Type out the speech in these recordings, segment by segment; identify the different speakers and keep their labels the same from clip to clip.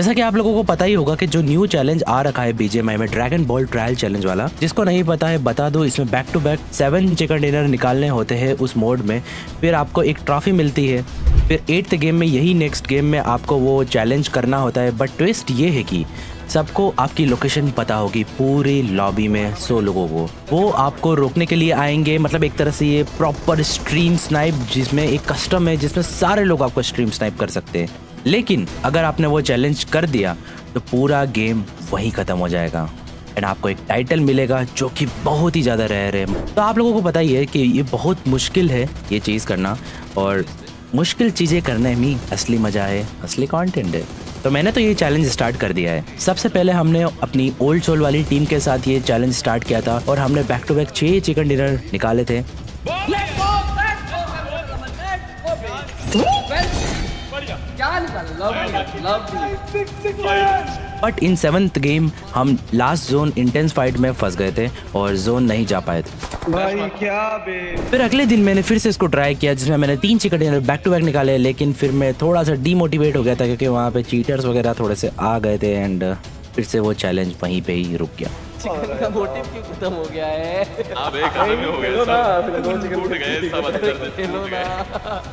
Speaker 1: जैसा कि आप लोगों को पता ही होगा कि जो न्यू चैलेंज आ रखा है बीजेएमआई में ड्रैगन बॉल ट्रायल चैलेंज वाला, जिसको नहीं पता है, बता दो, इसमें back to back seven chicken dinner निकालने होते हैं उस मोड में। फिर आपको एक ट्रॉफी मिलती है। फिर एट्थ गेम में, यही नेक्स्ट गेम में आपको वो चैलेंज करना होता है। बट ट्विस्ट ये है कि सबको आपकी लोकेशन पता होगी पूरी लॉबी में, सौ लोगों को। वो आपको रोकने के लिए आएँगे। मतलब एक तरह से ये प्रॉपर स्ट्रीम स्नाइप जिसमें एक कस्टम है, जिसमें सारे लोग आपको स्ट्रीम स्नाइप कर सकते हैं। लेकिन अगर आपने वो चैलेंज कर दिया तो पूरा गेम वहीं ख़त्म हो जाएगा। एंड आपको एक टाइटल मिलेगा जो कि बहुत ही ज़्यादा रेयर है। तो आप लोगों को पता ही है कि ये बहुत मुश्किल है ये चीज़ करना। और मुश्किल चीज़ें करने में असली मज़ा है, असली कंटेंट है। तो मैंने तो ये चैलेंज स्टार्ट कर दिया है। सबसे पहले हमने अपनी ओल्ड सोल वाली टीम के साथ ये चैलेंज स्टार्ट किया था। और हमने बैक टू बैक छह चिकन डिनर निकाले थे। बट इन सेवंथ गेम हम लास्ट जोन इंटेंस फाइट में फंस गए थे और जोन नहीं जा पाए थे।
Speaker 2: भाई क्या बे
Speaker 1: फिर अगले दिन मैंने फिर से इसको ट्राई किया जिसमें मैंने तीन chicken dinner back to back निकाले लेकिन फिर मैं थोड़ा सा डीमोटिवेट हो गया था क्योंकि वहाँ पे चीटर्स वगैरह थोड़े से आ गए थे एंड फिर से वो चैलेंज वहीं पे ही रुक गया।
Speaker 3: चिकन का मोटिव क्यों खत्म हो गया है?
Speaker 4: अब एक खत्म हो गया सब टूट गए सब अंदर से टूट गए।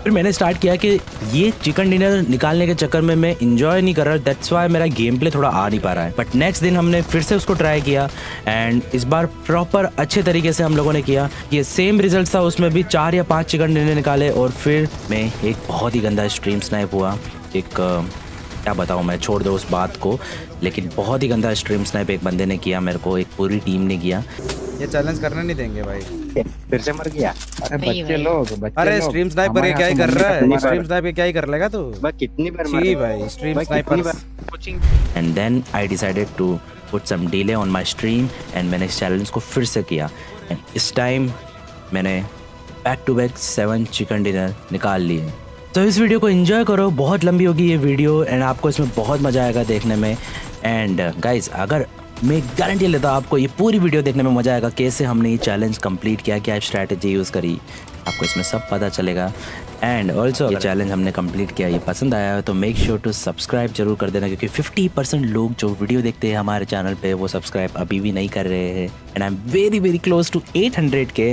Speaker 1: फिर मैंने स्टार्ट किया कि ये चिकन डिनर निकालने के चक्कर में मैं इंजॉय नहीं कर रहा दैट्स वाई मेरा गेम प्ले थोड़ा आ नहीं पा रहा है। बट नेक्स्ट दिन हमने फिर से उसको ट्राई किया एंड इस बार प्रॉपर अच्छे तरीके से हम लोगों ने किया। ये सेम रिज़ल्ट था उसमें भी चार या पाँच चिकन डिनर निकाले और फिर मैं एक बहुत ही गंदा स्ट्रीम स्नैप हुआ। एक क्या बताऊँ मैं छोड़ दो उस बात को लेकिन बहुत ही गंदा स्ट्रीम स्नाइप एक बंदे ने किया मेरे को एक पूरी टीम ने किया।
Speaker 2: ये चैलेंज करने नहीं देंगे भाई।
Speaker 5: फिर से मर गया। अरे बच्चे लोग बच्चे
Speaker 2: अरे स्ट्रीम स्नाइपर के क्या ही कर रहा है? स्ट्रीम
Speaker 5: का
Speaker 2: स्नाइप के क्या ही कर लेगा तू?
Speaker 5: बस कितनी बार मारे
Speaker 2: भाई stream sniper
Speaker 1: and then I decided to put some delay on my stream and मैंने इस चैलेंज को फिर से किया। एंड इस टाइम मैंने back to back seven chicken dinner निकाल लिए। तो इस वीडियो को इन्जॉय करो, बहुत लंबी होगी ये वीडियो एंड आपको इसमें बहुत मज़ा आएगा देखने में। एंड गाइज़ अगर मैं गारंटी लेता हूँ आपको ये पूरी वीडियो देखने में मज़ा आएगा, कैसे हमने ये चैलेंज कंप्लीट किया, क्या स्ट्रैटेजी यूज़ करी, आपको इसमें सब पता चलेगा। एंड ऑल्सो ये चैलेंज हमने कंप्लीट किया, ये पसंद आया है तो मेक श्योर टू सब्सक्राइब ज़रूर कर देना, क्योंकि 50 परसेंट लोग जो वीडियो देखते हैं हमारे चैनल पे, वो सब्सक्राइब अभी भी नहीं कर रहे हैं। And I am very very close to 800 के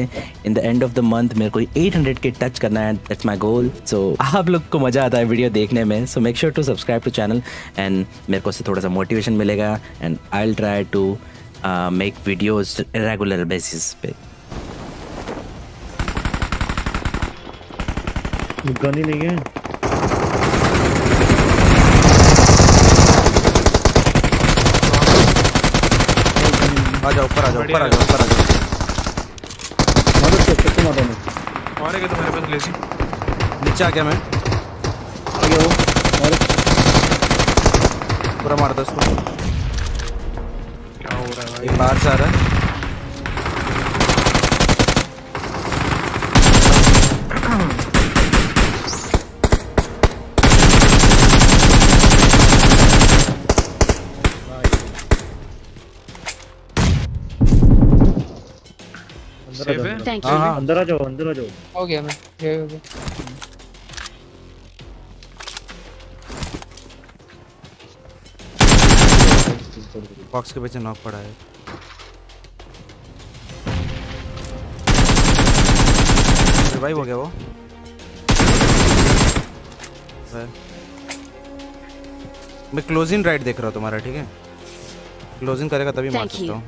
Speaker 1: in the end of the month मेरे को 800 के टच करना है दैट्स माई गोल सो आप लोग को मज़ा आता है वीडियो देखने में so make sure to subscribe to channel and मेरे को उससे थोड़ा सा मोटिवेशन मिलेगा and I will try to make videos regular basis पे।
Speaker 6: गन ही नहीं है।
Speaker 2: आ जाओ ऊपर आ जाओ ऊपर आ जाओ ऊपर आ जाओ।
Speaker 6: मारो मैं
Speaker 4: मारेगा तुम्हारे पास लेसी
Speaker 2: नीचे आ गया मैं।
Speaker 6: आगे हो। मारो।
Speaker 2: पूरा मार दो उसको
Speaker 4: क्या हो रहा है भाई?
Speaker 2: एक बाहर आ रहा है।
Speaker 4: सेफ़ है?
Speaker 2: हाँ. हाँ
Speaker 6: अंदर आ जाओ अंदर आ जाओ।
Speaker 3: हो गया मैं ये हो गया
Speaker 2: बॉक्स के पीछे नॉक पड़ा है। रिवाइव हो गया वो। मैं क्लोजिंग राइट देख रहा हूँ तुम्हारा ठीक है? क्लोजिंग करेगा तभी मार सकता. हूँ।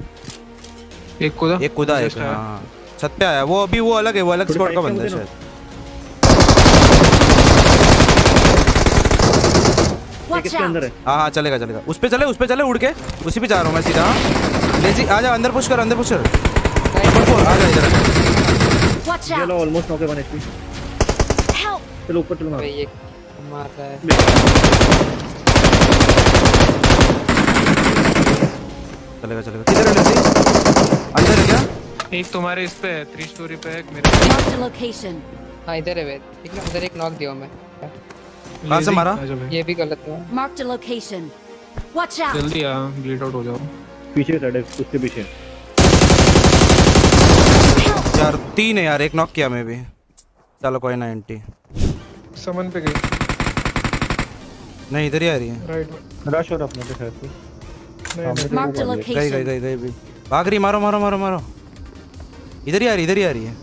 Speaker 4: एक खुदा?
Speaker 2: एक कुदा है
Speaker 4: आया।
Speaker 2: हाँ। छत पे आया। वो अभी वो अलग है वो अलग स्पॉट का बंदा है शायद!
Speaker 6: है।
Speaker 2: हाँ हाँ चलेगा चलेगा। उस पे चले उस पे चले उड़ के। उसी पे जा रहा हूँ मैं सीधा। हाँ लेजी आ जा अंदर पुश कर अंदर पुश कर। आ जा इधर जा।
Speaker 6: लो! ऑलमोस्ट नॉक है एचपी चलो ऊपर चलो
Speaker 3: ये मार रहा है।
Speaker 2: चलेगा चलेगा। किधर है लेजी अंदर है क्या?
Speaker 4: एक तुम्हारे इस पे है थ्री स्टोरी पे एक मेरे
Speaker 7: Marked a location.
Speaker 3: हाँ इधर है वे ठीक है उधर एक नॉक दिया मैं।
Speaker 2: कहाँ से मारा?
Speaker 3: ये भी गलत हुआ
Speaker 7: Marked a location. Watch out!
Speaker 4: जल्दी आ ब्लीड आउट हो जाओ।
Speaker 6: पीछे साइड है उसके पीछे।
Speaker 2: यार तीन है यार एक नॉक किया मैं भी। चलो कोई ना एंटी
Speaker 4: समन पे गई।
Speaker 2: नहीं इधर ही आ रही है।
Speaker 8: राइट
Speaker 6: रश हो रहा अपने पे शायद
Speaker 7: Marked a
Speaker 2: गई गई गई गई भी भाग रही मारो मारो मारो मारो। इधर ही आ रही इधर ही आ रही है।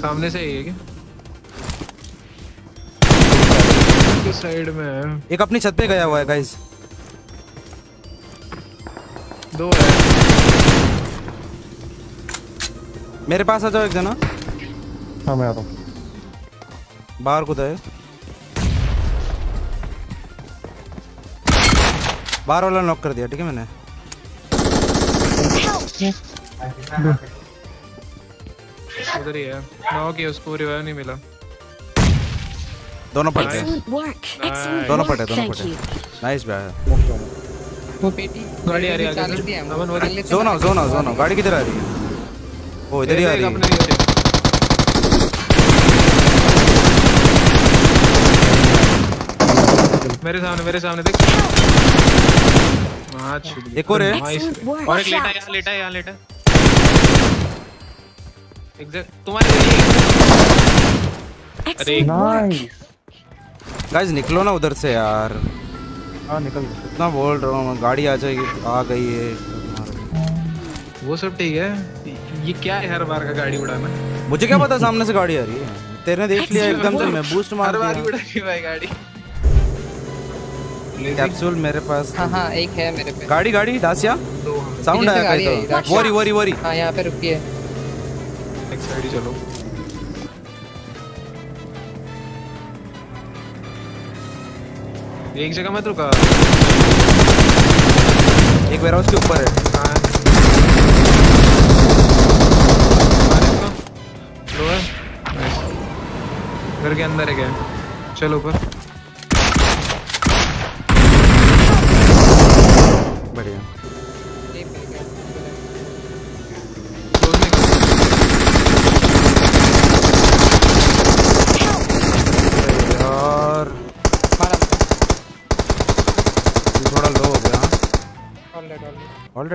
Speaker 8: सामने से ही है क्या? साइड में है।
Speaker 2: एक अपनी छत पे गया हुआ है गाइस
Speaker 8: दो है।
Speaker 2: मेरे पास आ जाओ एक जना।
Speaker 6: हाँ मैं आ रहा हूँ।
Speaker 2: बाहर कुदा है। बाहर वाला नॉक कर दिया ठीक है मैंने?
Speaker 8: उधर ही है। नॉक है उसको रिवाइव नहीं मिला।
Speaker 2: दोनों पटे दोनों पटे दोनों पटे नाइस भाई।
Speaker 3: वो पेटी
Speaker 8: गाड़ी आ रही है आगे। अमन, वो
Speaker 2: जोन आओ जोन आओ जोन आओ। गाड़ी किधर आ रही है? वो इधर ही आ रही है।
Speaker 8: मेरे सामने मेरे सामने देख। हाँ।
Speaker 2: एक और है.
Speaker 8: और एक लेटा. यहाँ लेटा यहाँ लेटा। है तुम्हारे
Speaker 6: नाइस
Speaker 2: गाइस निकलो ना उधर से यार।
Speaker 6: हाँ निकल
Speaker 2: इतना बोल रहा हूँ गाड़ी आ जाएगी आ गई है।
Speaker 8: वो सब ठीक है। ये क्या है हर बार का गाड़ी उड़ाना?
Speaker 2: मुझे क्या पता सामने से गाड़ी आ रही है? तेरे देख लिया एकदम से मैं बूस्ट मार
Speaker 8: हर बार ही
Speaker 2: दिया
Speaker 8: उड़ा भाई गाड़ी।
Speaker 2: कैप्सूल मेरे पास
Speaker 3: हाँ हाँ एक है मेरे पे।
Speaker 2: गाड़ी गाड़ी दासिया? साउंड आया कहीं तो। Worry worry worry.
Speaker 3: हाँ यहाँ पे रुकी है।
Speaker 8: एक साइड ही चलो। एक जगह मत रुका।
Speaker 2: एक वेयरहाउस के ऊपर है।
Speaker 8: हाँ। है घर के अंदर है क्या? चलो ऊपर।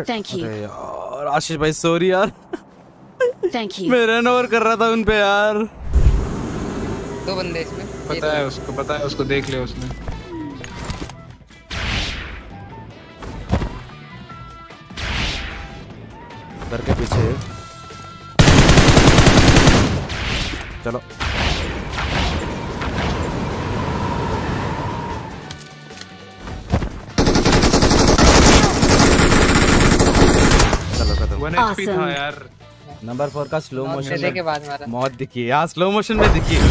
Speaker 7: You.
Speaker 2: अरे यार आशीष भाई सॉरी यार।
Speaker 7: Thank you.
Speaker 2: मैं रन ओवर कर रहा था उन पे यार।
Speaker 3: दो बंदे इसमें।
Speaker 8: पता है उसको पता है उसको देख लिया उसने।
Speaker 2: घर के पीछे। चलो।
Speaker 8: था यार।
Speaker 2: नंबर फोर का स्लो मोशन
Speaker 3: के बाद मारा
Speaker 2: मौत दिखी है। हाँ स्लो मोशन में दिखी है।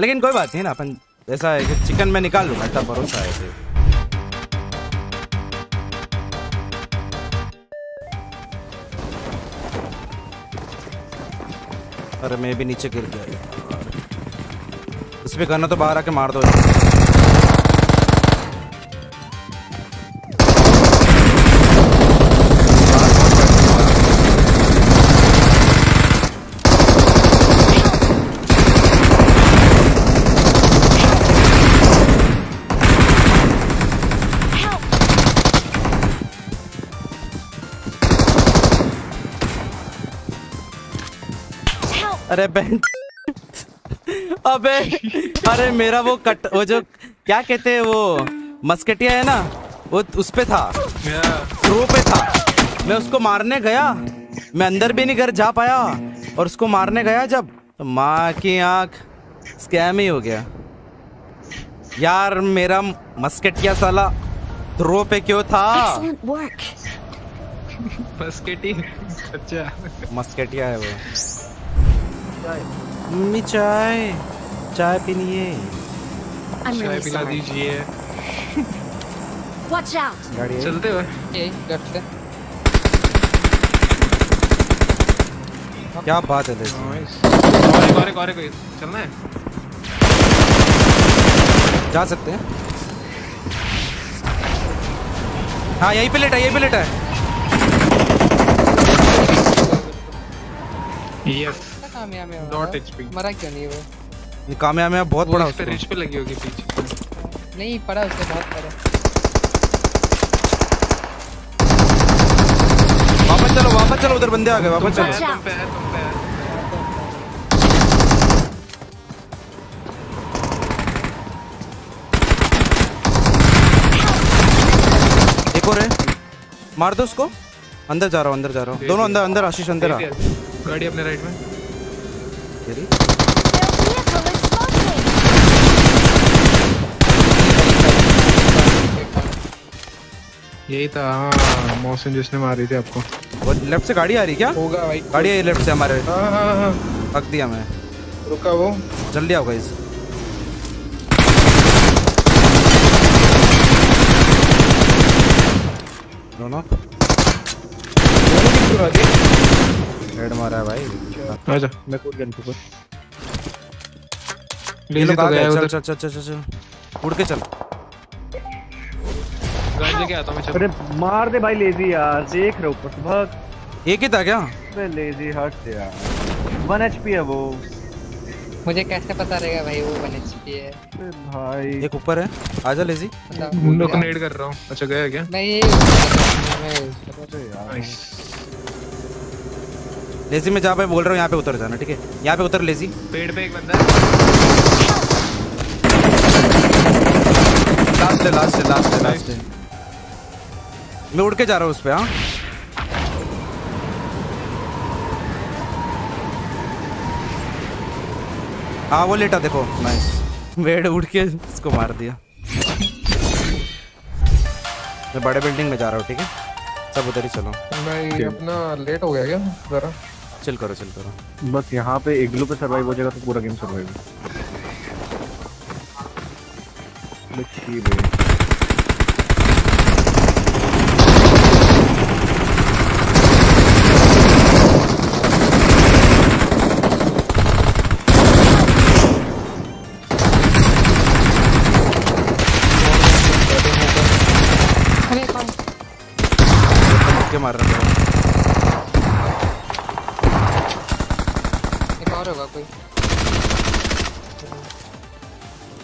Speaker 2: लेकिन कोई बात नहीं ना अपन ऐसा है कि चिकन में निकाल लूँगा इतना भरोसा है अरे मैं भी नीचे गिर गया। यार। इस पे करना तो बाहर आके मार दो। अरे बहन। अबे अरे मेरा वो कट वो जो क्या कहते हैं वो मस्कटिया है ना वो उस पे था। थ्रो पे था। मैं उसको मारने गया। मैं अंदर भी नहीं घर जा पाया। और उसको मारने गया जब तो माँ की आँख स्कैम ही हो गया। यार मेरा मस्कटिया साला थ्रो पे क्यों था?
Speaker 8: केटी अच्छा
Speaker 2: मस्कटिया है वो। मम्मी चाय। चाय पीनी है
Speaker 8: चाय पिला दीजिए।
Speaker 7: Watch out.
Speaker 2: गाड़ी
Speaker 8: चलते हुए।
Speaker 3: लेफ़्ट से।
Speaker 2: क्या बात है.
Speaker 8: और एक और एक और एक चलना है।
Speaker 2: जा सकते हैं। हाँ यहीं पे लेटा है, यहीं पे लेटा है।
Speaker 8: यस
Speaker 3: मरा क्यों नहीं वो?
Speaker 2: कामयाब है बहुत बड़ा उसके।
Speaker 8: रिच पे लगी होगी पीछे।
Speaker 3: नहीं पड़ा उसने बहुत पड़ा।
Speaker 2: वापस चलो वापस चलो उधर बंदे आ गए वापस चलो। एक और है। मार दो उसको। अंदर जा रहा हूँ अंदर जा रहा हूँ। दोनों अंदर अंदर आशीष अंदर आ।
Speaker 8: गाड़ी अपने राइट में।
Speaker 2: तेरी
Speaker 7: Their vehicle is smoking.
Speaker 8: यही था हाँ मौसम जिसने मारी थी आपको।
Speaker 2: वो लेफ़्ट से गाड़ी आ रही क्या?
Speaker 3: होगा भाई।
Speaker 2: गाड़ी आई लेफ़्ट से हमारे।
Speaker 8: हाँ हाँ हाँ
Speaker 2: हक दिया मैं।
Speaker 8: रुका वो।
Speaker 2: जल्दी आओ गाइस। दोनों। हेड मारा है भाई।
Speaker 8: आजा
Speaker 6: मैं कूद गया इनके ऊपर।
Speaker 2: ये
Speaker 8: लेजी तो गया
Speaker 2: चल चल चल चल चल उड़ के चल।
Speaker 8: गाड़ी लेके आता मैं चल।
Speaker 6: अरे मार दे भाई लेजी यार। देख रहे ऊपर भाग
Speaker 2: एक ही था क्या?
Speaker 6: अबे लेजी हट यार। वन एचपी है वो।
Speaker 3: मुझे कैसे पता रहेगा भाई वो वन एचपी है?
Speaker 6: भाई।
Speaker 2: एक ऊपर है। आजा लेजी।
Speaker 3: मतलब
Speaker 8: मुंडो नेड कर रहा हूँ। अच्छा गया क्या?
Speaker 3: मैं ये मैं
Speaker 6: यार
Speaker 2: लेजी में जहाँ पे बोल रहा हूँ यहाँ पे उतर जाना ठीक है? यहाँ पे उतर लेजी।
Speaker 8: पेड़ पे एक बंदा
Speaker 2: लास्ट है लास्ट है लास्ट है लास्ट है। मैं उड़ के जा रहा हूँ उस पे हाँ। हाँ वो लेटा देखो। नाइस वेड उड़ के इसको मार दिया। मैं बड़े बिल्डिंग में जा रहा हूँ ठीक है? सब उधर ही चलो।
Speaker 8: भाई अपना लेट हो गया क्या? जरा।
Speaker 2: चिल करो, चल करो।
Speaker 6: बस यहाँ पे इग्लू पे सर्वाइव हो जाएगा तो पूरा game survive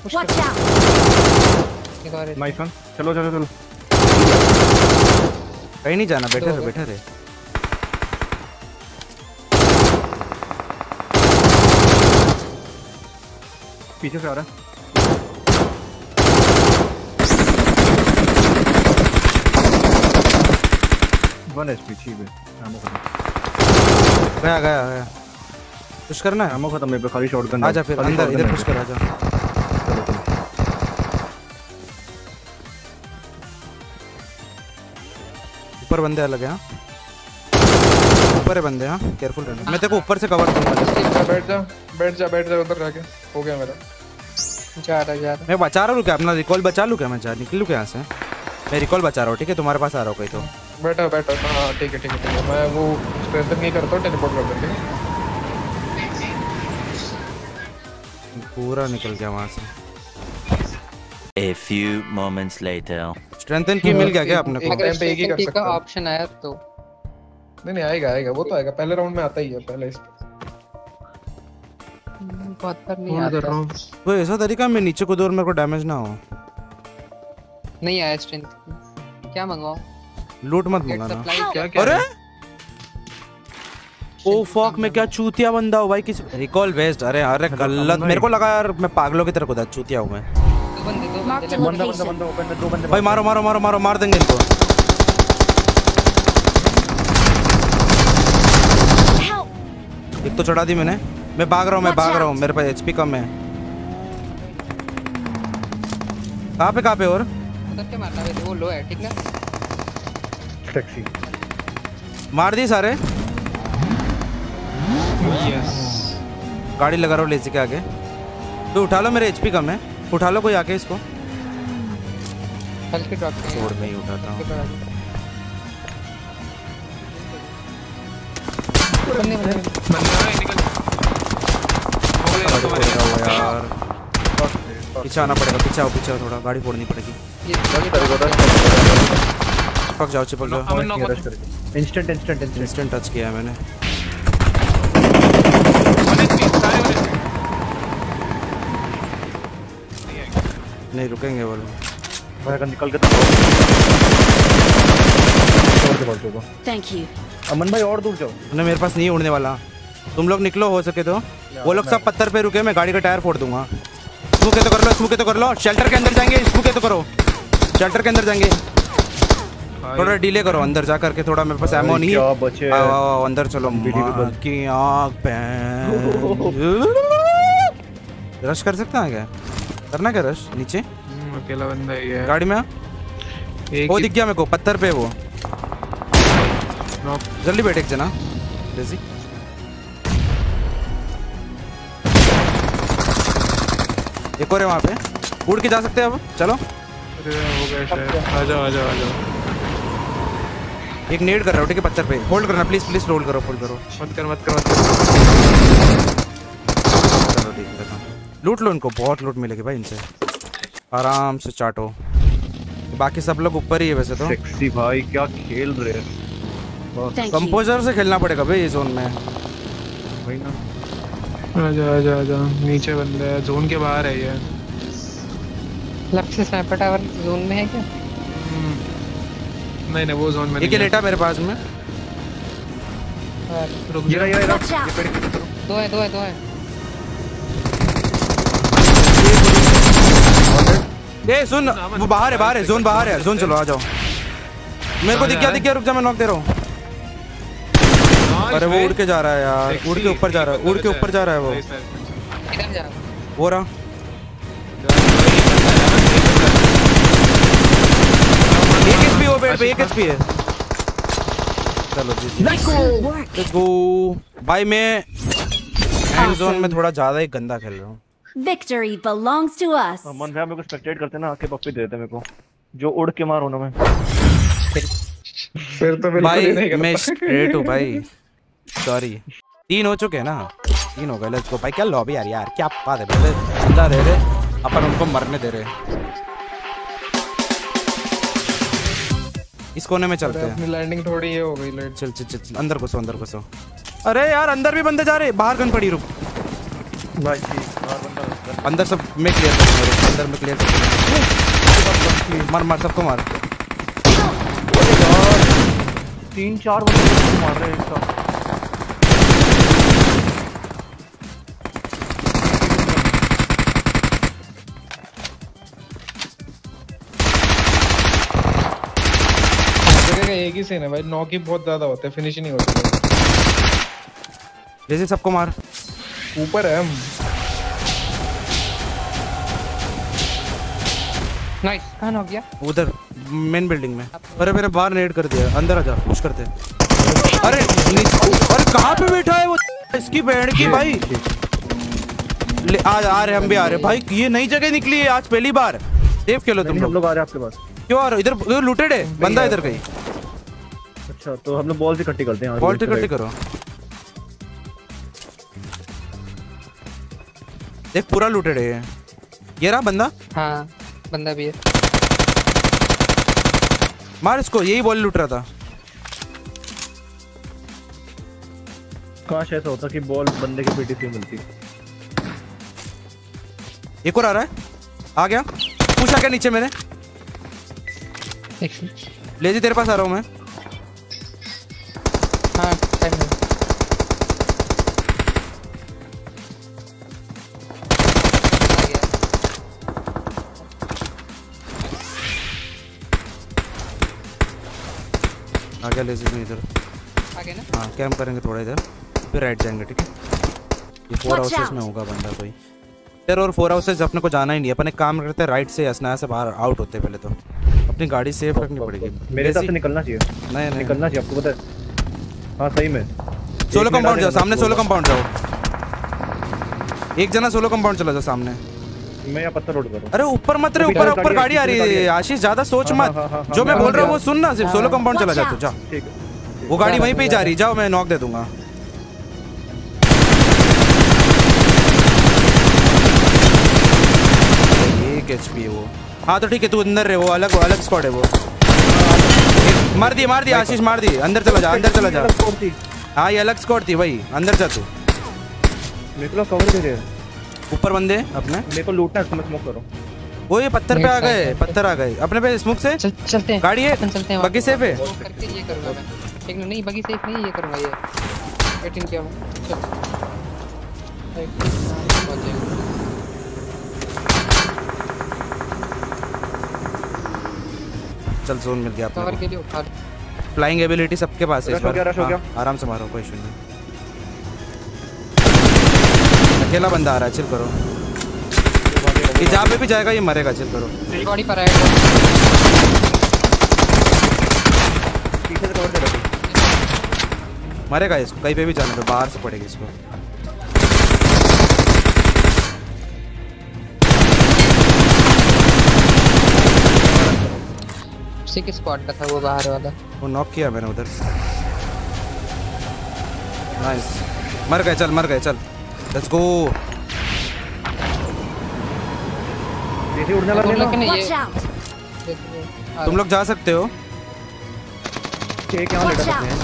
Speaker 7: Watch out.
Speaker 6: Nice one चलो चलो चलो।
Speaker 2: कहीं नहीं जाना बेटर है बेटर है
Speaker 6: पीछे से आ रहा है। वन एचपी ठीक है। एमो खत्म।
Speaker 2: गया गया गया। कुछ करना है?
Speaker 6: एमो खत्म मेरे पे खाली शॉटगन
Speaker 2: आजा फिर अंदर इधर पुश कर आजा। ऊपर बंदे अलग हैं हाँ? ऊपर है बंदे हाँ। केयरफुल रहना। मैं तेरे को ऊपर से कवर दूँगा
Speaker 8: बैठ जा बैठ जा बैठ जा उधर जाके। हो गया मेरा।
Speaker 3: जा रहा जा रहा।
Speaker 2: मैं बचा रहा हूँ क्या? अपना रिकॉल बचा लूँ क्या मैं? जा निकलूँ क्या यहाँ से? मैं रिकॉल बचा रहा हूँ ठीक है? तुम्हारे पास आ रहा हूँ कहीं तो।
Speaker 8: बैठा बैठा। हाँ ठीक है ठीक है ठीक है। मैं वो स्ट्रेंथन नहीं करता हूँ टेलीपोर्ट कर देंगे
Speaker 2: पूरा निकल गया वहाँ से।
Speaker 9: A few moments later.
Speaker 2: Strengthen की मिल गया क्या अपने को?
Speaker 3: अगर
Speaker 8: पे एक ही कर सकता
Speaker 3: का
Speaker 8: है।
Speaker 3: ऑप्शन आया तो।
Speaker 8: नहीं नहीं आएगा आएगा वो तो आएगा। पहले राउंड में आता ही है पहले इस
Speaker 3: बहुत पर नहीं आता।
Speaker 8: रहा हूँ?
Speaker 2: वो ऐसा तरीका मैं नीचे कूदूँ और मेरे को डैमेज ना हो।
Speaker 3: नहीं आया स्ट्रेंथ क्या मंगवाओ
Speaker 2: लूट मत मंगाना।
Speaker 3: सप्लाई
Speaker 8: क्या क्या
Speaker 2: अरे? ओ फक मैं क्या चूतिया बंदा हूँ भाई? किस रिकॉल वेस्ट अरे अरे गलत। मेरे को लगा यार मैं पागलों की तरह कूदा चूतिया हूँ मैं।
Speaker 3: बंदे दो बंदे
Speaker 6: बंदा बंदा बंदा ओपन में दो बंदे
Speaker 2: भाई मारो मारो मारो मारो मार देंगे इनको। एक तो चढ़ा दी मैंने। मैं भाग रहा हूँ मैं भाग रहा हूँ मेरे पास एचपी कम है। कहाँ पे कहाँ पे और?
Speaker 3: उधर क्या मारना वो लो है ठीक ना?
Speaker 6: टैक्सी
Speaker 2: मार दी सारे।
Speaker 8: यस
Speaker 2: गाड़ी लगा रहा हूँ लेसी के आगे। तो उठा लो मेरे एचपी कम है। उठा लो कोई आके इसको।
Speaker 3: हल्के ड्रॉप
Speaker 2: छोड़ में ही उठाता हूँ।
Speaker 3: बंदे बंदे।
Speaker 8: बंदा निकल। हो
Speaker 2: यार। पीछे आना पड़ेगा पीछे आओ पीछे आओ थोड़ा। गाड़ी फोड़नी पड़ेगी।
Speaker 3: ये
Speaker 2: चिपक जाओ चिपक जाओ।
Speaker 6: इंस्टेंट इंस्टेंट इंस्टेंट
Speaker 2: टच किया मैंने। नहीं रुकेंगे वो लोग।
Speaker 6: भाई अगर निकल के तो और के पास होगा
Speaker 7: Thank you.
Speaker 6: अमन भाई और दूर जाओ।
Speaker 2: नहीं मेरे पास नहीं उड़ने वाला। तुम लोग निकलो हो सके तो। वो लोग सब पत्थर पे रुके मैं गाड़ी का टायर फोड़ दूँगा। स्मूके तो कर लो स्मूके तो कर लो? शेल्टर के अंदर जाएँगे स्मूके तो करो? शेल्टर के अंदर जाएँगे। थोड़ा डिले करो अंदर जा करके थोड़ा मेरे पास एमो नहीं है।
Speaker 6: बचे
Speaker 2: आओ अंदर चलो। की आँख पैन रश कर सकते हैं क्या? करना क्या रश नीचे।
Speaker 8: हम्म, अकेला बंदा ही है।
Speaker 2: गाड़ी में आ।
Speaker 8: एक
Speaker 2: वो दिख गया मेरे को पत्थर पे वो। जल्दी बैठ एक जना। जैसी। एक और है वहाँ पे। उड़ के जा सकते हैं अब। चलो।
Speaker 8: अरे हो शायद। आ जाओ आ जाओ आ जाओ।
Speaker 2: एक नेड कर रहा हूँ ठीक है पत्थर पे। होल्ड करना प्लीज़ प्लीज़ होल्ड करो होल्ड करो।
Speaker 8: मत कर मत कर मत कर।
Speaker 2: लूट लो इनको बहुत लूट मिलेगी भाई इनसे। आराम से चाटो। बाकी सब लोग ऊपर ही है वैसे तो।
Speaker 6: सेक्सी भाई क्या खेल रहे हैं?
Speaker 2: कंपोजर से खेलना पड़ेगा भाई जोन में।
Speaker 6: वही ना।
Speaker 8: आ जा आ जा आ जा नीचे बंदा है जोन के बाहर है ये।
Speaker 3: लेफ़्ट से स्नाइपर टावर जोन में है क्या?
Speaker 8: हम्म, नहीं नहीं वो जोन में
Speaker 2: एक
Speaker 8: नहीं है।
Speaker 2: लेटा मेरे पास में?
Speaker 8: रुक
Speaker 6: ये
Speaker 8: जा
Speaker 6: रहा, ये रहा,
Speaker 3: दो है दो है दो है।
Speaker 2: ए सुन वो बाहर है बाहर है जोन बाहर है जोन चलो आ जाओ। मेरे को दिख गया दिख गया रुक जा मैं नॉक दे रहा हूँ। अरे वो उड़ के जा रहा है यार उड़ के ऊपर जा रहा है उड़ के ऊपर जा रहा है वो।
Speaker 3: किधर जा
Speaker 2: वो रहा। एक एचपी वो बेड पे एक एचपी है। चलो जी लेट्स गो भाई मैं एंड जोन में थोड़ा ज़्यादा ही गंदा खेल रहा हूँ।
Speaker 7: Victory belongs to us.
Speaker 6: मन भैया मेरे को स्पेक्टेट करते ना आके पप्पी दे देते मेरे को। जो उड़ के मारो ना मैं।
Speaker 8: फिर तो बिल्कुल
Speaker 2: भाई
Speaker 8: नहीं करता।
Speaker 2: मैं स्ट्रेट हूँ भाई। सॉरी तीन हो चुके हैं ना। तीन हो गए लेट्स गो भाई क्या लॉबी यार? यार क्या बात है? पहले ज़िंदा रह रहे अपन उनको मरने दे रहे। इस कोने में चलते हैं।
Speaker 8: अपनी लैंडिंग थोड़ी ये हो गई लेट
Speaker 2: चल चल चल अंदर घुसो अंदर घुसो। अरे यार अंदर भी बंदे जा रहे बाहर गन पड़ी रुक।
Speaker 6: भाई
Speaker 2: अंदर सब मैं क्लियर कर दूँगा अंदर में क्लियर कर दूँगा मार। मार सबको मार।
Speaker 6: तीन चार बंदे मार रहे हैं एक साथ
Speaker 8: जगह का एक ही सीन है भाई नॉक ही बहुत ज़्यादा होते हैं फिनिश नहीं होती
Speaker 2: जैसे सबको मार।
Speaker 8: ऊपर है हम।
Speaker 3: नाइस कहाँ हो गया
Speaker 2: उधर मेन बिल्डिंग में। अरे मैंने बाहर नेट कर दिया। अंदर आ जा पुश करते अरे अरे कहाँ पे बैठा है वो? इसकी बहन की भाई। ले आ आ रहे हम भी आ रहे भाई ये नई जगह निकली है आज पहली बार। सेफ़ खेलो तुम
Speaker 6: हम
Speaker 2: लोग।
Speaker 6: आ रहे हैं आपके पास।
Speaker 2: क्यों आ रहे हो? इधर इधर लूटेड है? बंदा इधर कहीं?
Speaker 6: अच्छा तो हम लोग बॉल से इकट्ठी करते हैं
Speaker 2: बॉल इकट्ठी करो। देख पूरा लूटेड है। ये रहा बंदा?
Speaker 3: हाँ। बंदा भी है।
Speaker 2: मार इसको यही बॉल लूट रहा था।
Speaker 6: काश ऐसा होता कि बॉल बंदे के पेटी से मिलती।
Speaker 2: एक और आ रहा है। आ गया। पूछा क्या नीचे
Speaker 3: मैंने?
Speaker 2: ले जी तेरे पास आ रहा हूँ मैं।
Speaker 3: गया
Speaker 2: ले जी इधर।
Speaker 3: आ गया ना?
Speaker 2: हाँ कैंप करेंगे थोड़ा इधर। फिर राइट जाएँगे ठीक है? ये फोर हाउसेस में होगा बंदा कोई। इधर और फोर हाउसेस अपने को जाना ही नहीं है। अपन एक काम करते हैं राइट से असनाया से बाहर आउट होते हैं पहले तो। अपनी गाड़ी सेफ़ रखनी पड़ेगी।
Speaker 6: मेरे हिसाब से निकलना चाहिए।
Speaker 2: नहीं नहीं।
Speaker 6: निकलना चाहिए आपको पता है। हाँ सही में।
Speaker 2: सोलो
Speaker 6: एक
Speaker 2: कंपाउंड जाओ सामने सोलो कंपाउंड जाओ। एक जना सोलो कंपाउंड चला जाओ सामने।
Speaker 6: मैं यहाँ पत्थर रोड रहा
Speaker 2: अरे ऊपर मत
Speaker 6: अभी
Speaker 2: ऊपर ऊपर गाड़ी आ
Speaker 6: रही है,
Speaker 2: आशीष ज़्यादा सोच
Speaker 6: हाँ,
Speaker 2: मत।
Speaker 6: हाँ, हाँ, हाँ,
Speaker 2: जो मैं बोल रहा हूँ वो। सुन ना सिर्फ़ सोलो कंपाउंड चला
Speaker 7: Watch
Speaker 2: जा
Speaker 7: out.
Speaker 2: जा।
Speaker 6: ठीक है।
Speaker 2: वो गाड़ी वहीं पे ही जा रही जाओ मैं नॉक दे दूँगा। एक एचपी है वो। हाँ तो ठीक है तू अंदर रहे वो अलग अलग स्क्वाड है वो। मार दी मार दी आशीष मार दी। अंदर चला जा अंदर चला जा। हाँ ये अलग स्क्वाड थी वही अंदर जा तू।
Speaker 6: मेरे को कवर दे रहे हैं।
Speaker 2: ऊपर बंदे अपने।
Speaker 6: मेरे को लूटना है स्मोक करो।
Speaker 2: वो ये पत्थर पे आ गए पत्थर आ गए। अपने पे स्मुक से?
Speaker 3: चल चलते हैं।
Speaker 2: गाड़ी है?
Speaker 3: चलते हैं
Speaker 2: बाकी सेफ़ है?
Speaker 3: करके ये करूँगा मैं एक मिनट नहीं बगी सेफ़ नहीं ये करूँगा ये। एटीन क्या चल।
Speaker 2: चल जोन मिल गया
Speaker 3: कवर के। लिए उठा
Speaker 2: फ्लाइंग एबिलिटी सबके पास है इस बार।
Speaker 6: हो।
Speaker 2: आराम से मारो कोई इशू नहीं। अकेला बंदा आ रहा है चिल करो। ये जहाँ पे भी जाएगा ये मरेगा चिल करो।
Speaker 3: बॉडी पर आया
Speaker 6: पीछे से कवर रखो
Speaker 2: मरेगा इसको कहीं पे भी जाने पे बाहर से पड़ेगी इसको।
Speaker 3: सिक स्क्वाड का था वो बाहर वाला।
Speaker 2: वो नॉक किया मैंने उधर। नाइस मर गए चल मर गए चल। लेट्स गो
Speaker 6: पीछे उड़ने वाले
Speaker 3: तुम
Speaker 6: ना?
Speaker 3: लोग
Speaker 2: तुम जा सकते हो।
Speaker 6: एक यहाँ लेटा! सकते हैं?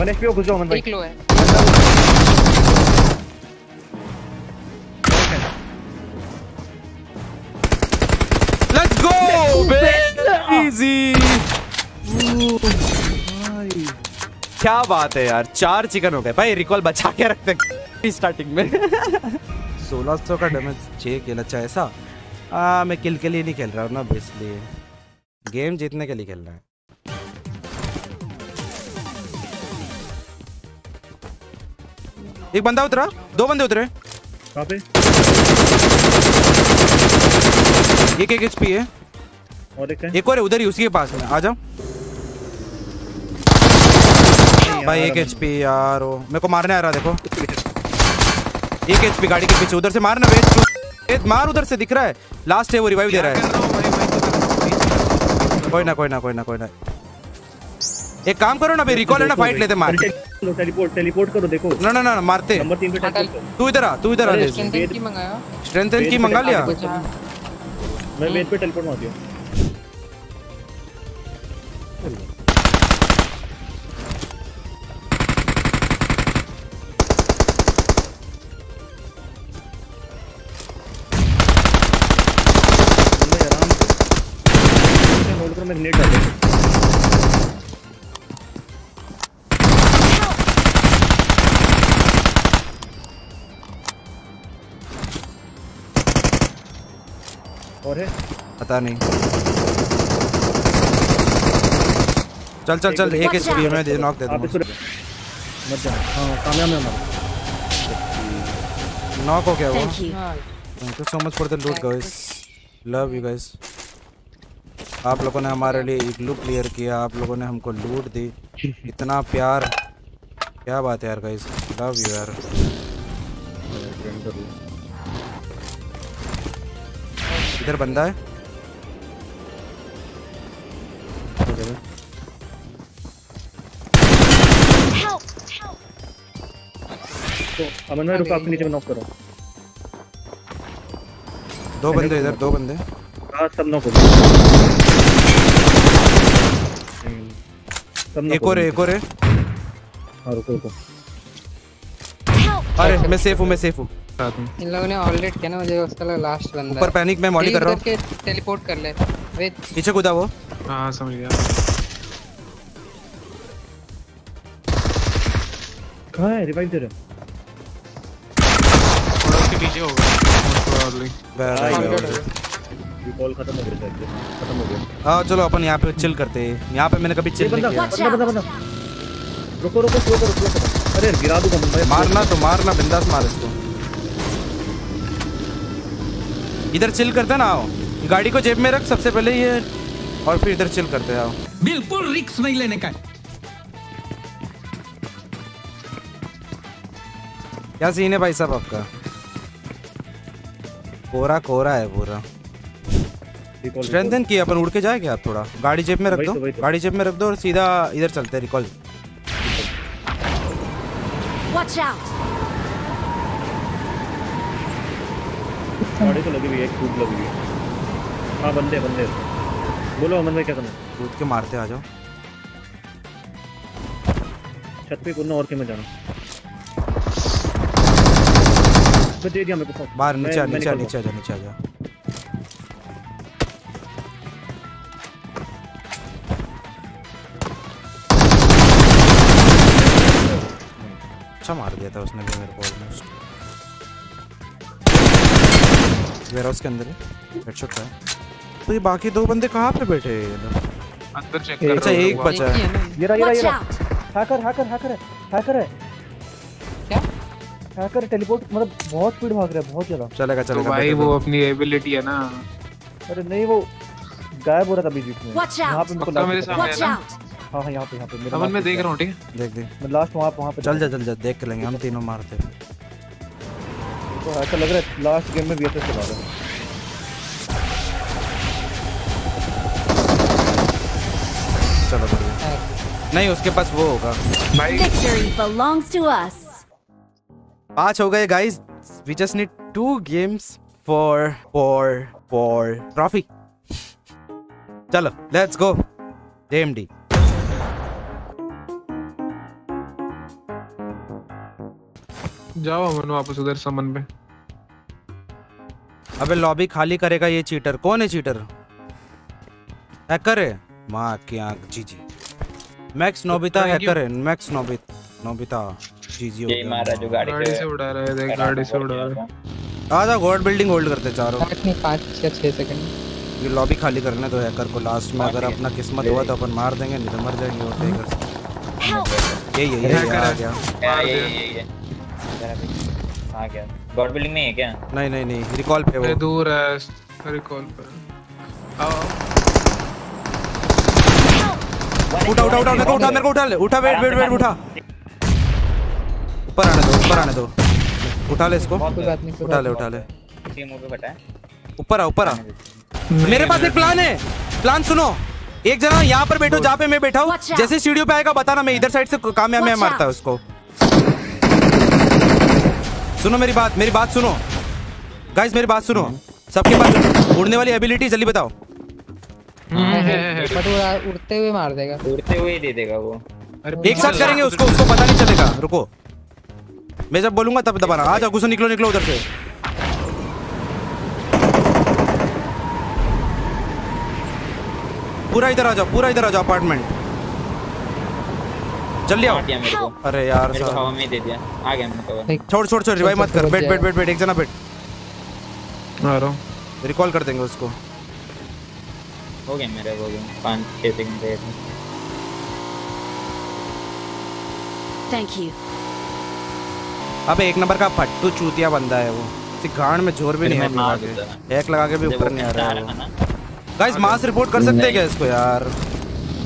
Speaker 6: वन एचपी घुस जाओ अमन भाई।
Speaker 3: एक लो है।
Speaker 2: लेट्स गो इजी क्या बात है यार चार चिकन हो गए। भाई रिकॉल बचा के रखते स्टार्टिंग में। 1600 का डैमेज छः किल अच्छा ऐसा? आ, मैं किल के लिए नहीं खेल रहा हूँ ना इसलिए गेम जीतने के लिए खेल रहा है। एक बंदा उतरा दो बंदे उतरे।
Speaker 6: पे?
Speaker 2: एक एक एचपी है।
Speaker 6: और एक है।
Speaker 2: एक और है उधर ही उसी के पास में आ जाओ। भाई एक एचपी यार वो मेरे को मारने आ रहा देखो। एक एचपी गाड़ी के पीछे उधर से मारना वेट वेट मार उधर से दिख रहा है। लास्ट है वो रिवाइव दे रहा है। कोई ना कोई ना कोई ना कोई ना। एक काम करो ना भाई रिकॉल है ना फाइट लेते मार।
Speaker 6: टेलीपोर्ट टेलीपोर्ट करो देखो।
Speaker 2: ना ना ना ना, मारते।
Speaker 6: नंबर तीन पे
Speaker 3: हाँ,
Speaker 2: तू इधर आ तू इधर आ
Speaker 6: अरे,
Speaker 3: स्ट्रेंथ की मंगाया।
Speaker 2: स्ट्रेंथ की मंगा लिया।
Speaker 6: मैं वेट पे टेलीपोर्ट मार दिया करो मैं नेट डाल दूँ और है?
Speaker 2: पता नहीं। चल चल चल एक एचपी मैं दे नॉक दे दूँगा।
Speaker 6: मत जाओ हाँ कामयाब में हमारा।
Speaker 2: नॉक हो गया वो।
Speaker 7: Thank you.
Speaker 3: हाँ
Speaker 2: thank you so much for the loot guys love you guys आप लोगों ने हमारे लिए एक इग्लू क्लियर किया आप लोगों ने हमको लूट दी। इतना प्यार क्या बात है यार गाइस लव यू यार। इधर बंदा है!
Speaker 6: तो अमन भाई रुको आपके नीचे में नॉक करो
Speaker 2: दो बंदे इधर दो बंदे।
Speaker 6: हाँ सब नॉक हो गए।
Speaker 2: एक और है एक और है।
Speaker 6: हाँ रुको रुको।
Speaker 2: अरे मैं सेफ़ हूँ मैं सेफ़ हूँ।
Speaker 3: इन लोगों ने ऑलरेडी किया ना मुझे उसका लास्ट बंदा।
Speaker 2: ऊपर पैनिक में मॉडी कर रहा हूँ।
Speaker 3: टेलीपोर्ट कर ले। वेट
Speaker 2: पीछे कूदा वो।
Speaker 8: हाँ समझ गया।
Speaker 6: कहाँ है? रिवाइव दे रहे
Speaker 8: थोड़ा उसके पीछे होगा
Speaker 6: रिकॉल खत्म हो गया खत्म हो गया।
Speaker 2: हाँ चलो अपन यहाँ पे चिल करते हैं। यहाँ पे मैंने कभी चिल नहीं किया।
Speaker 6: बंदा बंदा बंदा। रुको रुको स्लो करो स्लो करो। अरे गिरा दूँगा भाई।
Speaker 2: मारना तो मारना बिंदास मार इसको। इधर चिल करते हैं ना आओ। गाड़ी को जेब में रख सबसे पहले ये और फिर इधर चिल करते हैं आओ।
Speaker 10: बिल्कुल रिक्स नहीं लेने का
Speaker 2: क्या सीन है भाई साहब आपका? कोरा कोरा है पूरा। स्ट्रेंथन किया अपन उड़ के जाए क्या? आप थोड़ा गाड़ी जेब में रख दो।
Speaker 6: तो, तो।
Speaker 2: गाड़ी जेब में रख दो और सीधा इधर चलते हैं रिकॉल
Speaker 7: Watch out!
Speaker 6: गाड़ी तो लगी हुई है खूब लगी हुई है। हाँ बंदे बंदे। बोलो अमन भाई क्या करना
Speaker 2: कूद के मारते आ जाओ।
Speaker 6: छत पे कूदना और के में जाना तो दे दिया मेरे को।
Speaker 2: बाहर नीचे नीचे नीचे आ जा नीचे आ जा। अच्छा मार दिया था उसने भी मेरे को ऑलमोस्ट वेयरहाउस के अंदर है? हेडशॉट का तो ये बाकी दो बंदे कहाँ पे बैठे हैं
Speaker 8: अंदर चेक कर
Speaker 2: अच्छा एक बचा है।
Speaker 6: ये रहा ये रहा ये रहा। हैकर हैकर हैकर है हैकर है।
Speaker 3: क्या?
Speaker 6: हैकर टेलीपोर्ट मतलब बहुत स्पीड भाग रहा है बहुत ज़्यादा।
Speaker 2: चलेगा
Speaker 8: तो
Speaker 2: चलेगा
Speaker 8: भाई वो अपनी एबिलिटी है ना।
Speaker 6: अरे नहीं वो गायब हो रहा था बीच में! यहाँ पे मेरे
Speaker 8: सामने है ना!
Speaker 6: हाँ हाँ यहाँ पे यहाँ पे मेरा
Speaker 8: अमन मैं देख रहा हूँ ठीक है?
Speaker 2: देख देख
Speaker 6: मैं लास्ट वहाँ वहाँ पे
Speaker 2: चल जा चल जा देख के लेंगे हम तीनों मारते हैं।
Speaker 6: तो ऐसा लग रहा है लास्ट गेम में वीएसएस चला रहा है।
Speaker 2: चलो नहीं उसके पास वो होगा।
Speaker 8: भाई!
Speaker 2: पाँच हो गए guys we just need two games for for for trophy चलो लेट्स गो जेएमडी
Speaker 8: जाओ अमन वापस उधर समन पे।
Speaker 2: अबे लॉबी खाली करेगा ये चीटर कौन है चीटर हैकर है? माँ की आँख जी जी। मैक्स नोबिता हैकर है। Max Nobita Nobita. जी जी
Speaker 5: यही मार जो गाड़ी
Speaker 8: गाड़ी से उड़ा रहा है देख गाड़ी से उड़ा रहा है।
Speaker 2: आजा गॉड बिल्डिंग होल्ड करते चारों।
Speaker 3: नहीं पाँच या छः सेकंड
Speaker 2: ये लॉबी खाली करने दो हैकर को लास्ट में अगर अपना किस्मत हुआ तो अपन मार देंगे नहीं तो मर जाएँगे और ही कर है यही है, आ गया।
Speaker 5: क्या ये ये ये हाँ क्या गॉड बिल्डिंग में है क्या?
Speaker 2: नहीं नहीं नहीं रिकॉल पे वो।
Speaker 8: दूर है रिकॉल पर आओ
Speaker 2: उठा उठा उठा मेरे को उठा मेरे को उठा ले उठा वेट वेट वेट उठा। ऊपर आने दो ऊपर आने दो। उठा ले इसको। उठा ले उठा ले।
Speaker 5: पे फटा है।
Speaker 2: ऊपर आ ऊपर आ मेरे पास एक प्लान है। प्लान सुनो। एक जना यहाँ पर बैठो जहाँ पे मैं बैठा हूँ। जैसे सीढ़ियों पे आएगा बताना मैं इधर साइड से कामयाब मैं मारता है उसको। सुनो मेरी बात मेरी बात सुनो। गाइस मेरी बात सुनो। सबके पास उड़ने वाली एबिलिटी जल्दी बताओ।
Speaker 3: है, है, बट उड़ते हुए मार देगा।
Speaker 5: उड़ते हुए दे देगा वो।
Speaker 2: एक साथ करेंगे उसको उसको पता नहीं चलेगा। रुको। मैं जब बोलूँगा तब दबाना। आ जाओ घुसो निकलो निकलो उधर से। पूरा इधर आ जाओ पूरा इधर आ जाओ अपार्टमेंट जल्दी आओ।
Speaker 5: मेरे को।
Speaker 2: अरे यार
Speaker 5: मेरे को हवा में दे दिया। आ गया मैं कवर
Speaker 2: छोड़ छोड़ छोड़ रिवाइव मत कर। बैठ बैठ बैठ बैठ एक जना बैठ।
Speaker 8: आ रहा हूँ।
Speaker 2: रिकॉल कर देंगे उसको।
Speaker 5: हो गया मेरा हो गया। पाँच छः सेकंड रहे थे
Speaker 7: Thank you.
Speaker 2: अब एक नंबर का फट्टू चूतिया बंदा है वो। किसी गांड में ज़ोर भी नहीं है
Speaker 5: मार
Speaker 2: लगा के एक लगा के भी ऊपर नहीं आ रहा है गाइस मास रिपोर्ट कर सकते हैं क्या इसको यार?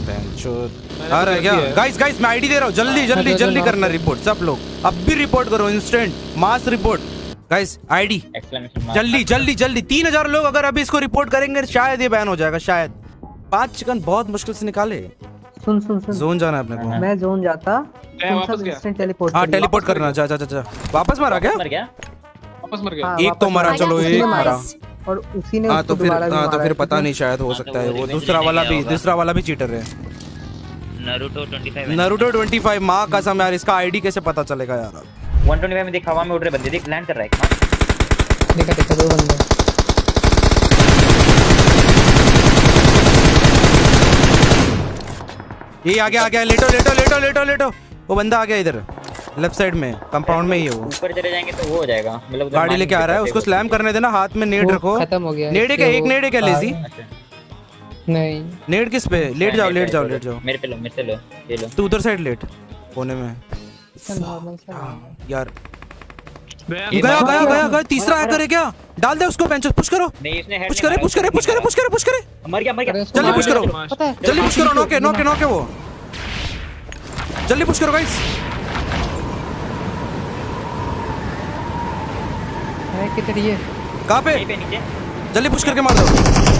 Speaker 2: बेंचोद
Speaker 8: मैंने
Speaker 2: आ
Speaker 8: तो
Speaker 2: रहा है क्या? गाइस गाइस मैं आईडी दे रहा हूँ। जल्दी जल्दी
Speaker 3: चलो, चलो,
Speaker 2: जल्दी करना रिपोर्ट सब लोग। अब भी रिपोर्ट करो instant mass report guys ID जल्दी जल्दी जल्दी। तीन हज़ार लोग अगर अभी इसको रिपोर्ट करेंगे शायद ये बैन हो जाएगा शायद। पाँच चिकन बहुत मुश्किल से निकाले।
Speaker 11: सुन सुन सुन।
Speaker 2: जोन जाना अपने को।
Speaker 11: मैं जोन जाता
Speaker 8: वापस
Speaker 11: सब टेलीपोर्ट
Speaker 2: हाँ टेलीपोर्ट करना जा जा जा जा। वापस मारा क्या?
Speaker 8: वापस मर गया।
Speaker 11: हाँ,
Speaker 2: एक तो मरा चलो एक मरा।
Speaker 11: और उसी ने
Speaker 2: हाँ तो फिर हाँ तो फिर पता नहीं शायद हो
Speaker 5: हाँ,
Speaker 2: सकता
Speaker 5: तो
Speaker 2: है
Speaker 5: वो।
Speaker 2: दूसरा वाला भी दूसरा वाला भी चीटर है।
Speaker 5: नारुतो 25
Speaker 2: नरूटो 25 माँ कसम यार इसका आईडी कैसे पता चलेगा यार?
Speaker 5: 125 में देख हवा में उड़ रहे बंदे देख लैंड कर रहा है
Speaker 3: देखा देखा दो बंदे।
Speaker 2: ये आ गया आ गया लेटो लेटो लेटो लेटो लेटो। वो बंदा आ गया इधर लेफ़्ट साइड में कंपाउंड में ही है वो।
Speaker 5: ऊपर चले जाएँगे तो वो हो जाएगा मतलब
Speaker 2: गाड़ी लेके आ रहा है उसको स्लैम करने देना हाथ में नेड रखो।
Speaker 3: खत्म हो गया
Speaker 2: नेड है क्या एक नेड है क्या लेजी
Speaker 5: अच्छा।
Speaker 3: नहीं।
Speaker 2: नेड किस पे? लेट जाओ लेट जाओ लेट जाओ।
Speaker 5: मेरे पे लो मेरे से लो ये लो।
Speaker 2: तू उधर साइड लेट कोने में। यार।
Speaker 8: गया
Speaker 2: गया गया गया गया तीसरा हैकर है क्या? डाल दे उसको बेंच पुश करो।
Speaker 5: नहीं इसने हेड
Speaker 2: पुश करे पुश करे पुश करे पुश करे पुश करे।
Speaker 5: मर गया मर गया।
Speaker 2: जल्दी पुश करो।
Speaker 3: है?
Speaker 2: जल्दी पुश करो नोके नोके नोके वो। जल्दी पुश करो गाइस
Speaker 3: है किधर ये
Speaker 2: कहाँ पे?
Speaker 5: यहीं पे नीचे।
Speaker 2: जल्दी पुश करके मार दो।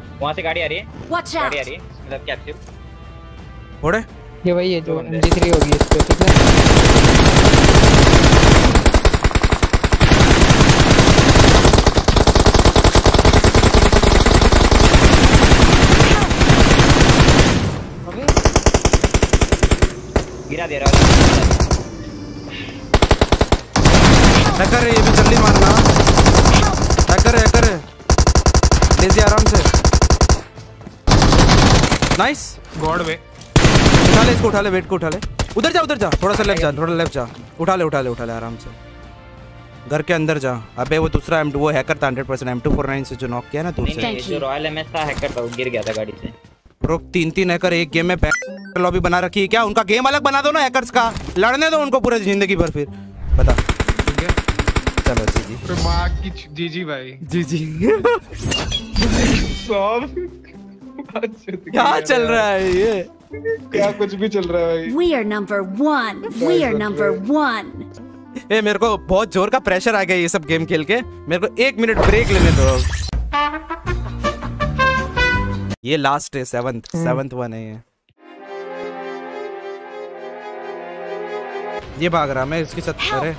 Speaker 5: वहाँ से गाड़ी आ रही है। गाड़ी आ रही है मतलब कैप्सूल
Speaker 2: ओड़े।
Speaker 3: ये भाई ये जो MG3 होगी इस पे ठीक है?
Speaker 5: गिरा दे रहा हूँ।
Speaker 2: ये भी जल्दी मारना। है टक्कर है आराम से। नाइस
Speaker 8: गॉड वे
Speaker 2: उठा ले इसको उठा ले वेट को उठा ले। उधर जा उधर जा। थोड़ा सा लेफ़्ट जा थोड़ा लेफ़्ट जा। उठा ले उठा ले उठा ले आराम से। घर के अंदर जा। अबे वो दूसरा एम वो हैकर था hundred percent M two four nine से जो नॉक किया ना दूर से।
Speaker 5: जो रॉयल एमएस था हैकर था वो गिर गया था गाड़ी से।
Speaker 2: ब्रो तीन तीन हैकर एक गेम में लॉबी बना रखी है क्या? उनका गेम अलग बना दो ना हैकर्स का। लड़ने दो उनको पूरे ज़िंदगी भर फिर। बता।
Speaker 8: है
Speaker 2: चलो जी जी।
Speaker 8: की जी जी भाई।
Speaker 2: जी जी। क्या चल रहा है ये?
Speaker 8: क्या कुछ भी चल रहा है भाई।
Speaker 7: We are number one. We are number one.
Speaker 2: ए मेरे को बहुत ज़ोर का प्रेशर आ गया ये सब गेम खेल के। मेरे को एक मिनट ब्रेक लेने दो। ये लास्ट है सेवंथ सेवंथ वन है ये। ये भाग रहा मैं इसकी छत अरे।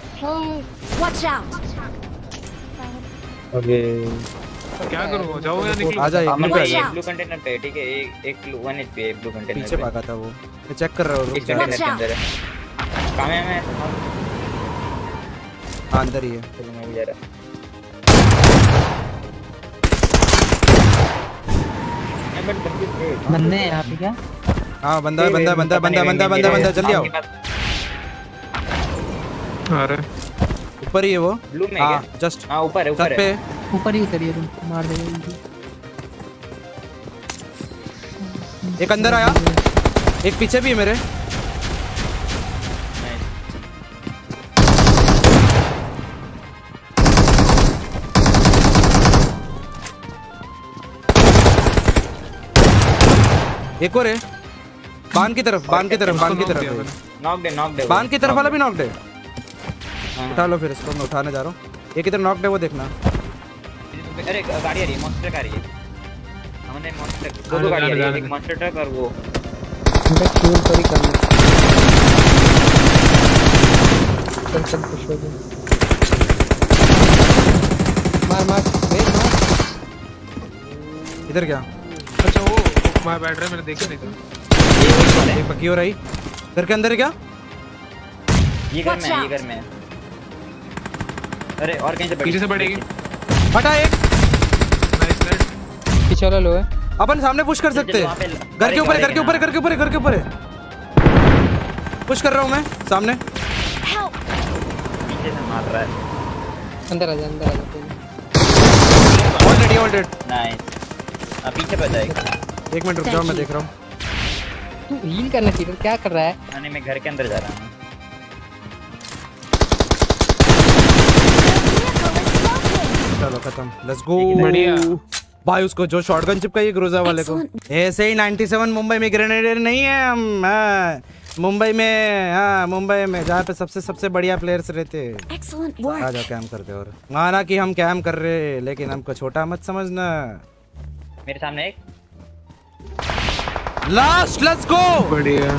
Speaker 7: Watch out.
Speaker 5: ओके
Speaker 8: क्या करूँ? जाओ या निकलो
Speaker 2: आ जा एक.
Speaker 5: ब्लू कंटेनर पे ठीक है? एक एक वन एचपी है ब्लू कंटेनर
Speaker 2: पीछे भागा था वो। मैं चेक कर रहा हूँ रुक जा।
Speaker 5: कंटेनर के अंदर है। कहाँ है मैं
Speaker 2: हाँ अंदर ही है।
Speaker 5: चलो मैं भी जा रहा बंदूक
Speaker 3: बंदे हैं। यहाँ पे क्या?
Speaker 2: हाँ बंदा है बंदा है, बंदा है, बंदा है, बंदा है, बंदा बंदा जल्दी आओ।
Speaker 8: अरे
Speaker 2: ऊपर ही है वो।
Speaker 5: ब्लू में
Speaker 2: हाँ जस्ट
Speaker 5: हाँ ऊपर है ऊपर
Speaker 2: पे।
Speaker 5: है
Speaker 3: ऊपर ही उतरिए तुम मार देगा
Speaker 2: एक अंदर आया। एक पीछे भी है मेरे। एक और है। बान की तरफ़ बान की तरफ़ बान की तरफ़।
Speaker 5: नॉक दे नॉक दे।
Speaker 2: बान की तरफ़ वाला भी नॉक दे।
Speaker 5: हाँ।
Speaker 2: उठा लो फिर इसको मैं उठाने जा रहा हूँ। एक इधर नॉक दे वो देखना।
Speaker 5: अरे गाड़ी आ रही है मॉन्स्टर ट्रक आ रही है। हमने मॉन्स्टर दो दो गाड़ी आ रही है एक मॉन्स्टर ट्रक और वो।
Speaker 3: इनका फ्यूल पर ही। करना चल चल पुश हो गया। मार मार ब्रेक मार
Speaker 2: इधर क्या?
Speaker 8: अच्छा वो मैं बैठ रहा है मैंने देखा नहीं था।
Speaker 2: एक पक्की हो रही? घर के अंदर है क्या?
Speaker 5: ये घर में ये घर में अरे और कहीं से
Speaker 8: पीछे से बढ़ेगी
Speaker 2: हटा एक।
Speaker 3: पीछे वाला लो है।
Speaker 2: अपन सामने पुश कर सकते हैं। घर के ऊपर है, घर के ऊपर घर के ऊपर घर के ऊपर पुश कर रहा हूँ मैं सामने।
Speaker 5: पीछे से मार रहा है
Speaker 3: अंदर आ जा अंदर आ जा
Speaker 2: ऑलरेडी ऑलरेडी
Speaker 5: नाइस अब पीछे पर जाएगा।
Speaker 2: एक मिनट रुक जाओ मैं देख रहा हूँ।
Speaker 3: तू हील करना चाहिए क्या कर रहा है?
Speaker 5: आने मैं घर के अंदर जा रहा हूँ।
Speaker 2: चलो खत्म। लेट्स गो
Speaker 8: बढ़िया।
Speaker 2: भाई उसको जो शॉटगन चिपकाई ग्रोजा वाले को। ऐसे ही 97 मुंबई में ग्रेनेडियर नहीं है हम हाँ, मुंबई में हाँ मुंबई में जहाँ पे सबसे सबसे बढ़िया प्लेयर्स रहते हैं। आ जाओ कैम करते और। माना कि हम कैम कर रहे हैं, लेकिन हमको छोटा मत समझना।
Speaker 5: मेरे सामने एक।
Speaker 2: लास्ट लेट्स गो
Speaker 8: बढ़िया।
Speaker 5: है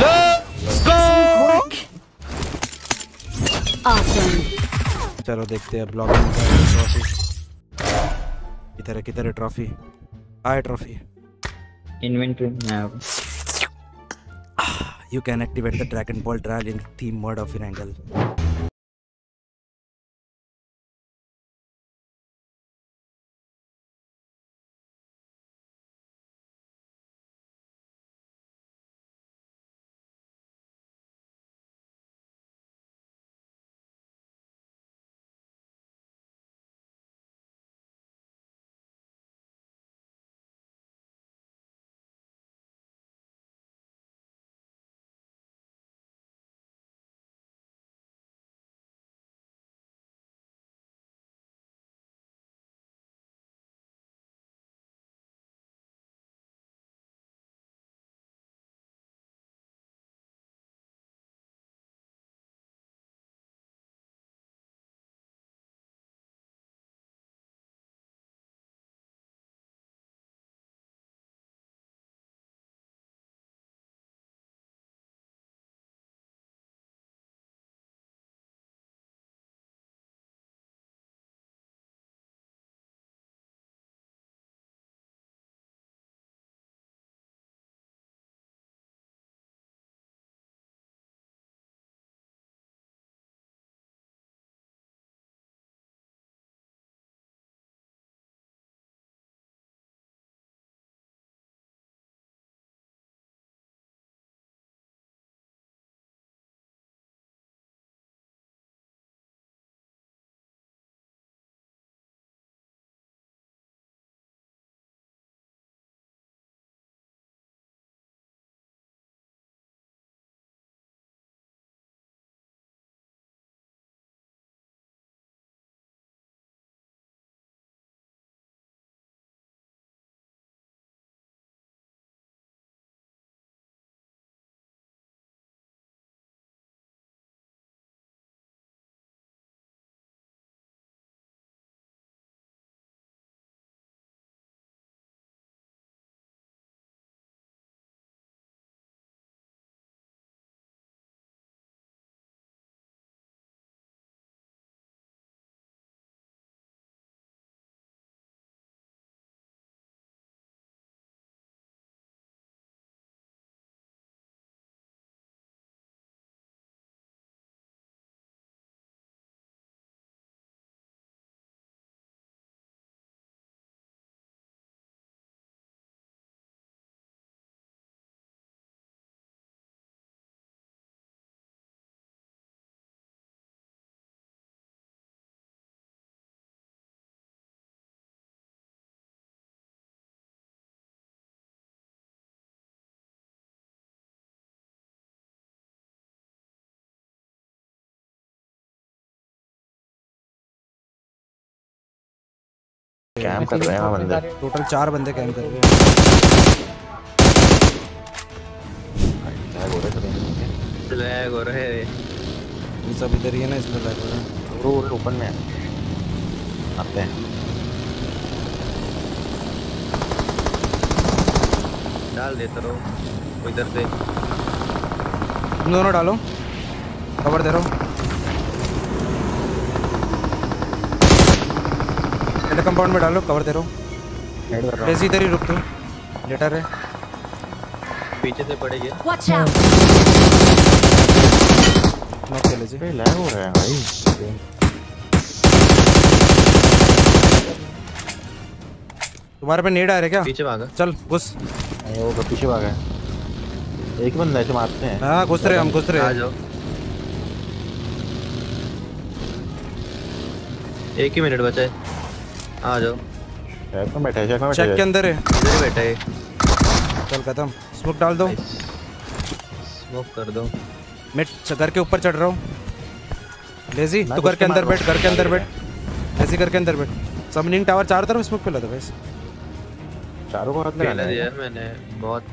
Speaker 2: लेट्स गो
Speaker 7: Work. Awesome.
Speaker 2: चलो देखते हैं ब्लॉगिंग ट्रॉफी किधर है किधर है trophy hi trophy
Speaker 5: inventory
Speaker 2: you can activate the Dragon Ball trial in theme mud of angle
Speaker 11: camp कर रहे हैं बंदे।
Speaker 2: टोटल चार बंदे कैंप कर रहे हैं।
Speaker 11: क्या हो रहा है।
Speaker 8: लैग हो रहे
Speaker 2: ये सब इधर ही है ना इसमें लग रहा है।
Speaker 11: वो ओपन में आते हैं।
Speaker 8: डाल देता रहो इधर से।
Speaker 2: तुम दोनों डालो। कवर दे रहा हूँ। मेरे कंपाउंड में डालो कवर दे रहा हूँ।
Speaker 11: कर
Speaker 2: इधर ही रुक तू लेटर है।
Speaker 8: पीछे से पड़ेगी।
Speaker 7: Watch out!
Speaker 2: नॉक चले जी
Speaker 11: लैग हो रहा है भाई।
Speaker 2: तुम्हारे पे नेड आ रहा है क्या?
Speaker 8: पीछे भागा।
Speaker 2: चल घुस।
Speaker 11: वो पीछे भागा है? एक बंदा ऐसे मारते हैं।
Speaker 2: हाँ घुस रहे हम घुस रहे आ
Speaker 8: जाओ। एक ही मिनट बचा है। आ जाओ।
Speaker 11: शैक में बैठा है शैक में बैठा।
Speaker 2: है चेक के अंदर है।
Speaker 8: इधर ही बैठा है।
Speaker 2: चल खत्म। स्मोक डाल दो।
Speaker 8: स्मोक कर दो।
Speaker 2: मैं घर के ऊपर चढ़ रहा हूँ। लेजी तू घर के अंदर बैठ घर के अंदर बैठ। लेजी घर के अंदर बैठ। सबनिंग टावर चारों तरफ़ स्मोक फैला था बस।
Speaker 11: चारों को हाथ
Speaker 8: दिया
Speaker 11: है।
Speaker 8: है मैंने बहुत।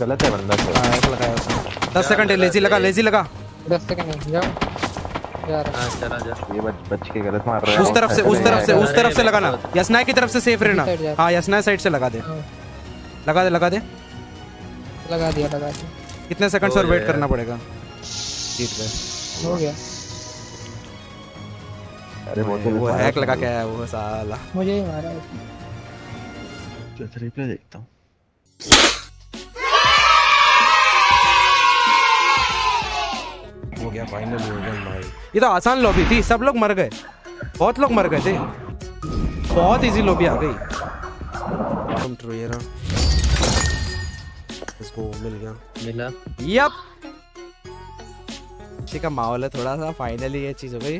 Speaker 11: गलत है बंदा। तो
Speaker 2: हाँ सेकंड है लेजी लगा लेजी लगा।
Speaker 3: दस सेकंड है जाओ।
Speaker 11: ये बच बच के गलत मार रहा है।
Speaker 2: उस तरफ़ से उस तरफ़ से उस तरफ़ से लगाना।
Speaker 8: बहुत-
Speaker 2: यसनाय की तरफ़ से सेफ़ रहना। हाँ यसनाय साइड से लगा दे।
Speaker 3: हाँ,
Speaker 2: लगा दे लगा दे।
Speaker 3: लगा दिया लगा दिया।
Speaker 2: कितने सेकंड्स और वेट करना पड़ेगा? जीत गए।
Speaker 3: हो गया।
Speaker 11: अरे वो
Speaker 2: वो हैक लगा के आया वो साला।
Speaker 3: मुझे ही मारा उसने।
Speaker 11: रिप्ले देखता हूँ।
Speaker 2: हो गया फाइनली हो ये तो आसान लॉबी थी सब लोग मर गए। बहुत लोग मर गए थे। बहुत इजी लॉबी आ गई। इसको मिल गया।
Speaker 8: मिला।
Speaker 2: यप का माहौल है थोड़ा सा। फाइनली ये चीज़ हो गई।